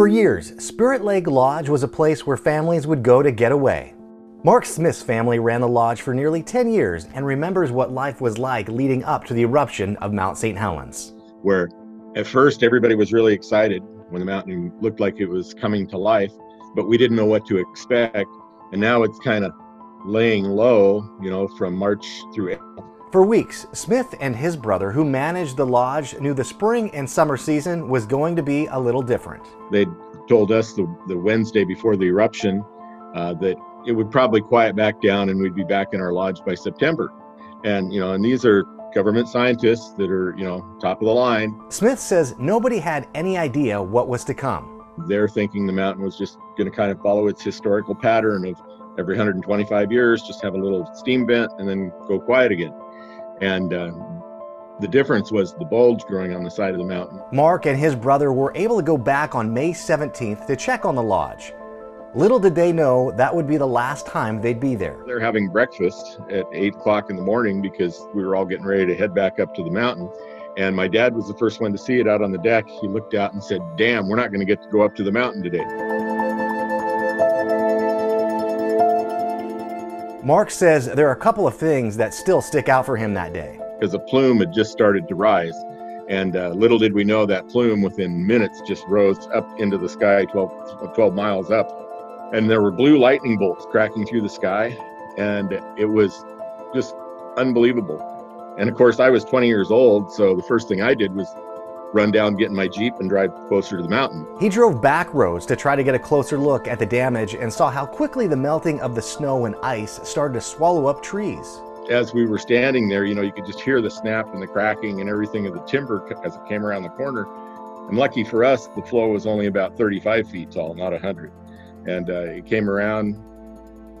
For years, Spirit Lake Lodge was a place where families would go to get away. Mark Smith's family ran the lodge for nearly 10 years and remembers what life was like leading up to the eruption of Mount St. Helens. Where at first everybody was really excited when the mountain looked like it was coming to life, but we didn't know what to expect. And now it's kind of laying low, you know, from March through April. For weeks, Smith and his brother, who managed the lodge, knew the spring and summer season was going to be a little different. They told us the, the Wednesday before the eruption uh, that it would probably quiet back down and we'd be back in our lodge by September. And, you know, and these are government scientists that are, you know, top of the line. Smith says nobody had any idea what was to come. They're thinking the mountain was just going to kind of follow its historical pattern of every 125 years, just have a little steam vent and then go quiet again. And uh, the difference was the bulge growing on the side of the mountain. Mark and his brother were able to go back on May 17th to check on the lodge. Little did they know that would be the last time they'd be there. They're having breakfast at 8 o'clock in the morning because we were all getting ready to head back up to the mountain. And my dad was the first one to see it out on the deck. He looked out and said, Damn, we're not going to get to go up to the mountain today. Mark says there are a couple of things that still stick out for him that day. Because a plume had just started to rise. And uh, little did we know that plume within minutes just rose up into the sky 12, 12 miles up. And there were blue lightning bolts cracking through the sky. And it was just unbelievable. And of course, I was 20 years old. So the first thing I did was run down, get in my Jeep, and drive closer to the mountain. He drove back roads to try to get a closer look at the damage and saw how quickly the melting of the snow and ice started to swallow up trees. As we were standing there, you know, you could just hear the snap and the cracking and everything of the timber as it came around the corner. And lucky for us, the flow was only about 35 feet tall, not 100. And uh, it came around,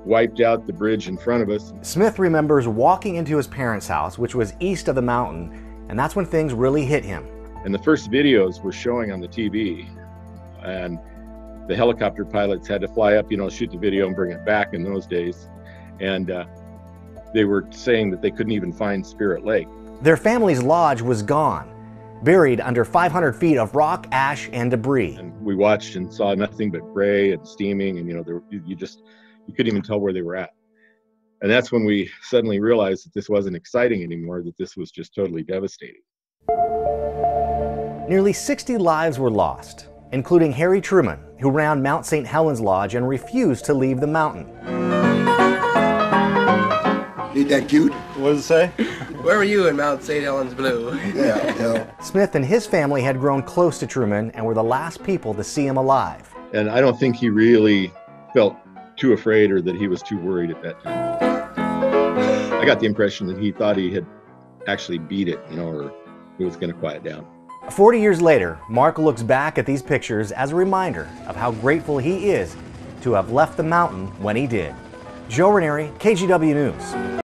wiped out the bridge in front of us. Smith remembers walking into his parents' house, which was east of the mountain, and that's when things really hit him. And the first videos were showing on the TV. And the helicopter pilots had to fly up, you know, shoot the video and bring it back in those days. And uh, they were saying that they couldn't even find Spirit Lake. Their family's lodge was gone, buried under 500 feet of rock, ash, and debris. And we watched and saw nothing but gray and steaming, and you know, there, you just you couldn't even tell where they were at. And that's when we suddenly realized that this wasn't exciting anymore; that this was just totally devastating. Nearly 60 lives were lost, including Harry Truman, who ran Mount St. Helens Lodge and refused to leave the mountain. Ain't that cute? What does it say? Where were you in Mount St. Helens Blew? Yeah, yeah. Smith and his family had grown close to Truman and were the last people to see him alive. And I don't think he really felt too afraid or that he was too worried at that time. I got the impression that he thought he had actually beat it, you know, or it was going to quiet down. 40 years later, Mark looks back at these pictures as a reminder of how grateful he is to have left the mountain when he did. Joe Ranieri, KGW News.